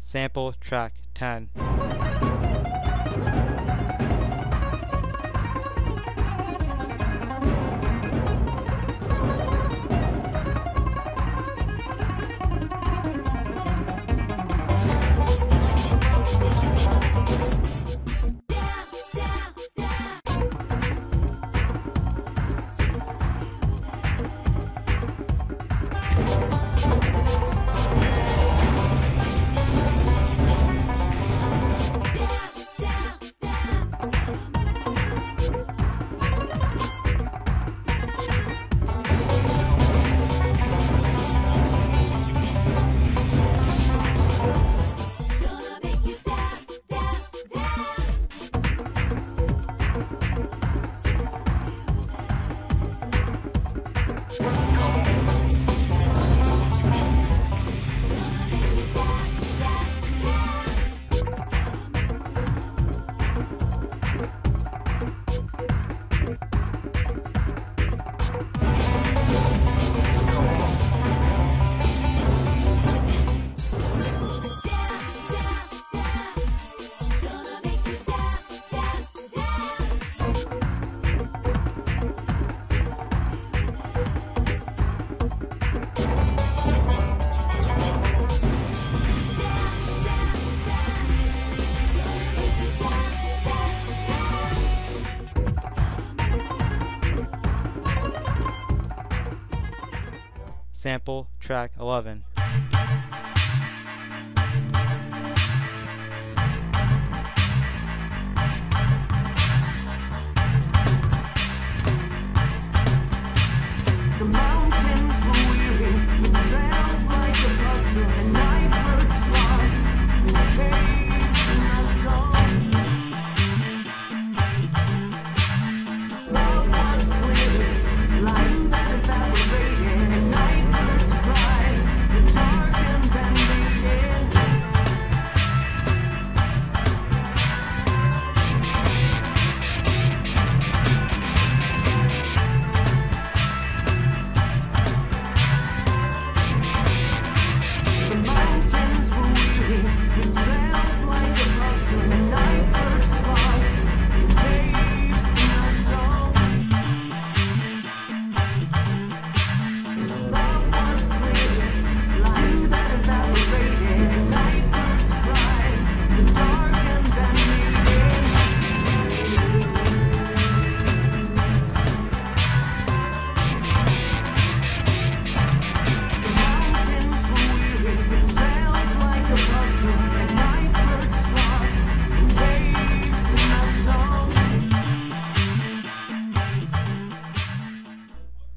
Sample track 10. Sample track 11.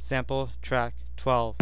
Sample track 12.